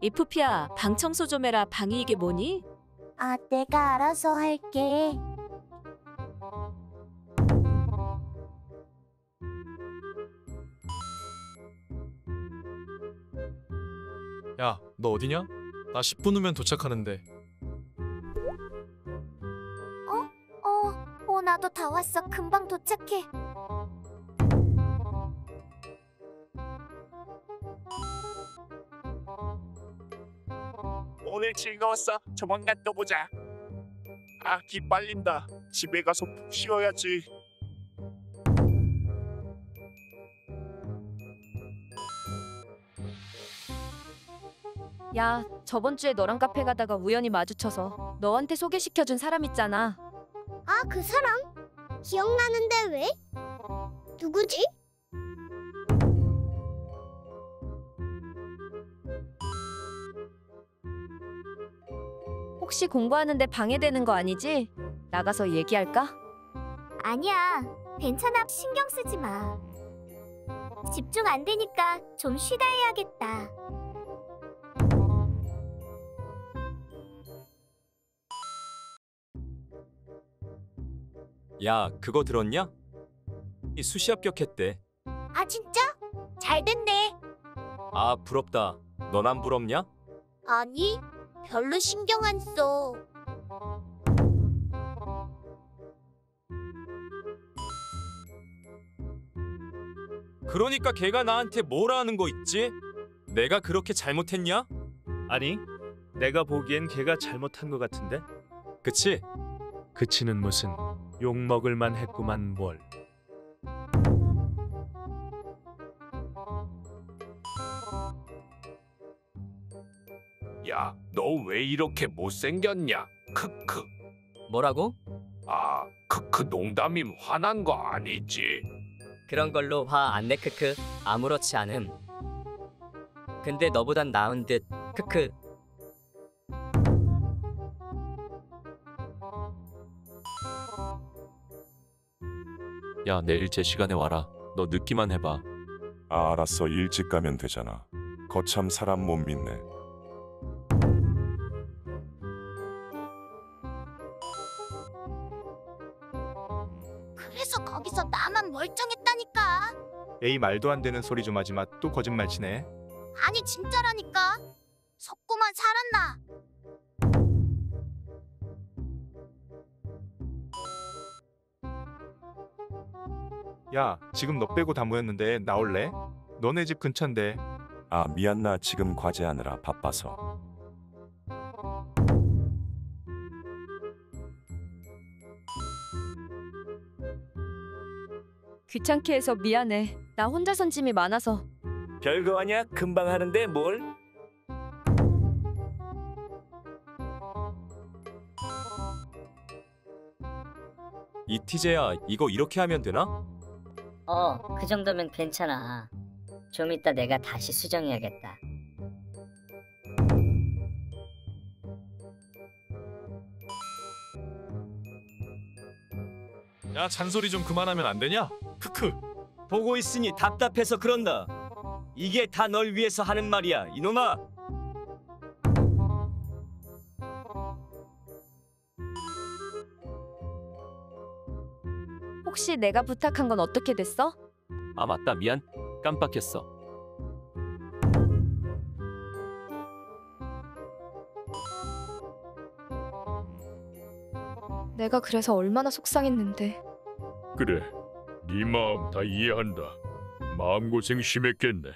이프피야, 방 청소 좀 해라. 방이 이게 뭐니? 아, 내가 알아서 할게. 야, 너 어디냐? 나 10분 후면 도착하는데. 어, 어, 나도 다 왔어. 금방 도착해. 오늘 즐거웠어. 조만간 또 보자. 아, 기 빨린다. 집에 가서 푹 쉬어야지. 야, 저번 주에 너랑 카페 가다가 우연히 마주쳐서 너한테 소개시켜준 사람 있잖아. 아, 그 사람? 기억나는데 왜? 누구지? 혹시 공부하는데 방해되는 거 아니지? 나가서 얘기할까? 아니야. 괜찮아. 신경 쓰지 마. 집중 안 되니까 좀 쉬다 해야겠다. 야, 그거 들었냐? 이 수시 합격했대. 아, 진짜? 잘 됐네. 아, 부럽다. 넌 안 부럽냐? 아니, 별로 신경 안 써. 그러니까 걔가 나한테 뭐라 하는 거 있지? 내가 그렇게 잘못했냐? 아니, 내가 보기엔 걔가 잘못한 것 같은데. 그치? 그치는 무슨 욕 먹을만 했구만 뭘. 야, 너 왜 이렇게 못생겼냐? 크크. 뭐라고? 아, 크크 농담임 화난 거 아니지? 그런 걸로 화 안 내 크크 아무렇지 않음 근데 너보단 나은 듯 크크 야, 내일 제 시간에 와라. 너 늦기만 해봐. 아, 알았어. 일찍 가면 되잖아. 거참 사람 못 믿네. 그래서 거기서 나만 멀쩡했다니까. 에이 말도 안 되는 소리 좀 하지 마. 또 거짓말 치네. 아니, 진짜라니까. 속고만 살았나? 야, 지금 너 빼고 다 모였는데 나올래? 너네 집 근처인데. 아, 미안 나 지금 과제하느라 바빠서. 귀찮게 해서 미안해. 나 혼자선 짐이 많아서. 별거 아니야 금방 하는데 뭘 이티제야, 이거 이렇게 하면 되나? 어, 그 정도면 괜찮아. 좀 이따 내가 다시 수정해야겠다. 야, 잔소리 좀 그만하면 안 되냐? 크크. 보고 있으니 답답해서 그런다 이게 다 널 위해서 하는 말이야 이놈아 혹시 내가 부탁한 건 어떻게 됐어? 아, 맞다. 미안. 깜빡했어. 내가 그래서 얼마나 속상했는데. 그래, 네 마음 다 이해한다. 마음고생 심했겠네.